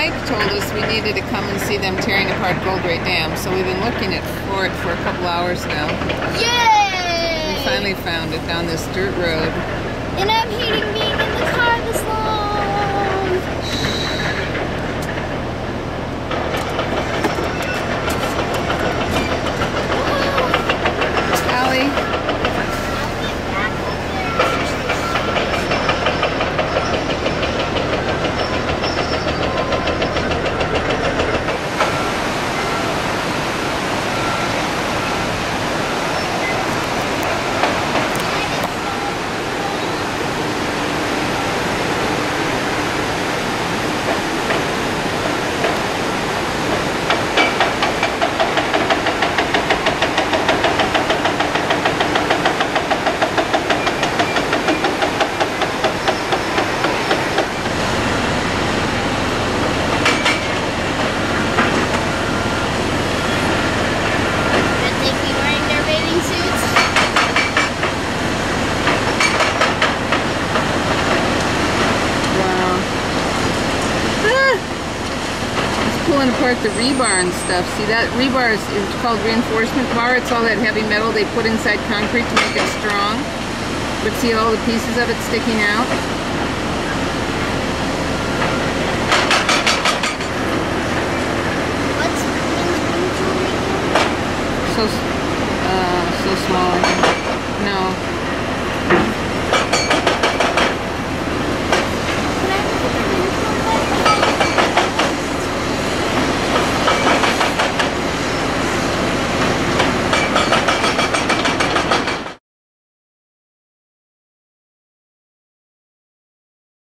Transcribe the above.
Mike told us we needed to come and see them tearing apart Gold Ray Dam, so we've been looking at, for it for a couple hours now. Yay! We finally found it down this dirt road. Pulling apart the rebar and stuff. See that rebar is, is called reinforcement bar. It's all that heavy metal they put inside concrete to make it strong. But see all the pieces of it sticking out? What's So, uh, so small. Think.